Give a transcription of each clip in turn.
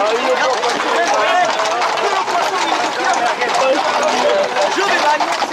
Je vais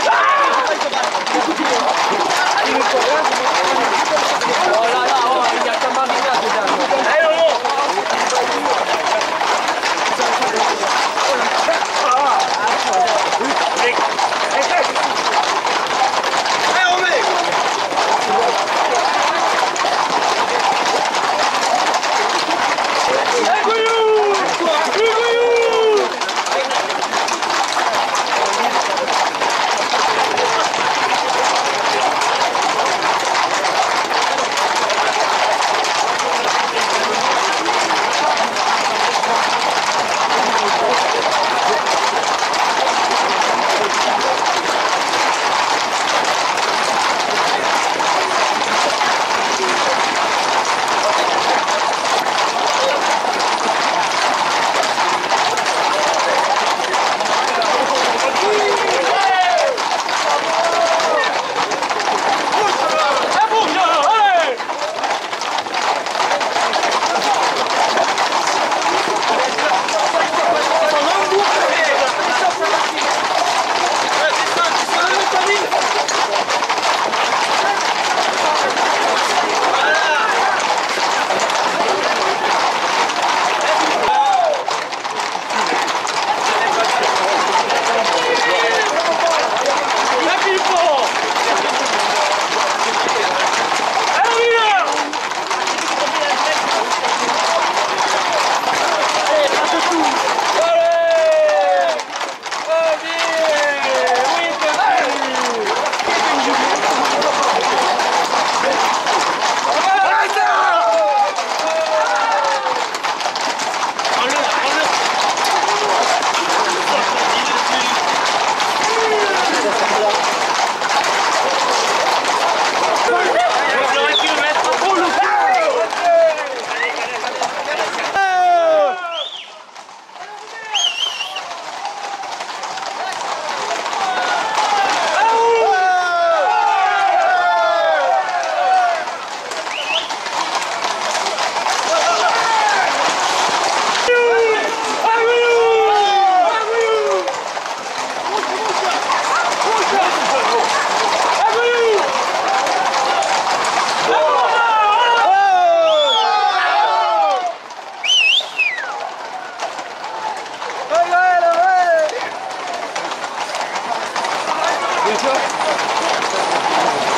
Thank you.